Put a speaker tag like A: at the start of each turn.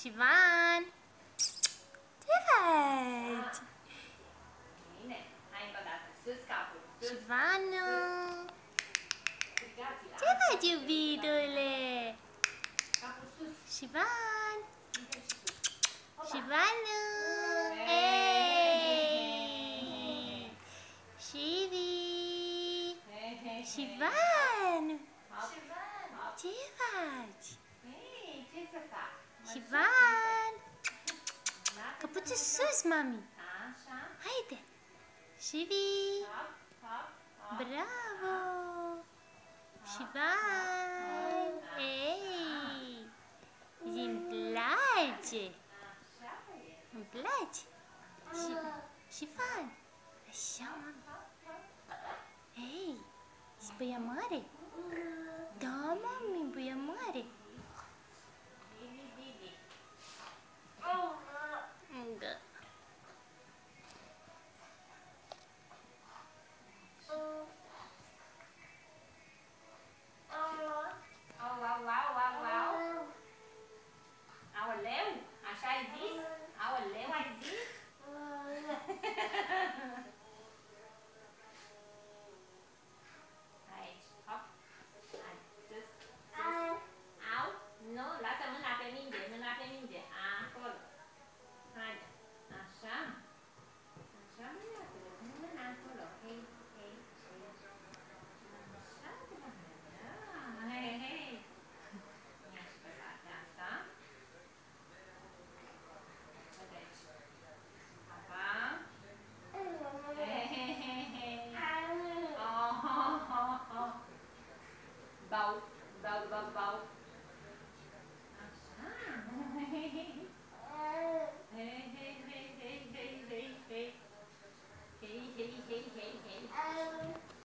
A: Șivan! Ce faci?
B: Bine, hai încă o dată. Sus capul. Sus.
A: Șivanu!
B: Strigați-l.
A: Ce faci, iubitule?
B: Capul sus.
A: Șivan!
B: Uite și sus. Hopa.
A: Șivanu! Ei! Șivi!
B: He, he, he.
A: Șivan!
B: Hop, hop.
A: Ce faci?
B: Hei, ce să fac? Mă
A: Șivan!
B: Lasă
A: Căpuță
B: să mă
A: sus, mami!
B: joc. Așa.
A: Haide! Șivi!
B: Hop, hop, hop.
A: Bravo! Șivan! Ei! Îmi place!
B: Așa e.
A: Îmi place! Și- Șivan! Așa, mami! Ei! Ești băia mare? Da, mami, băia mare! bow, bow, bow, bow.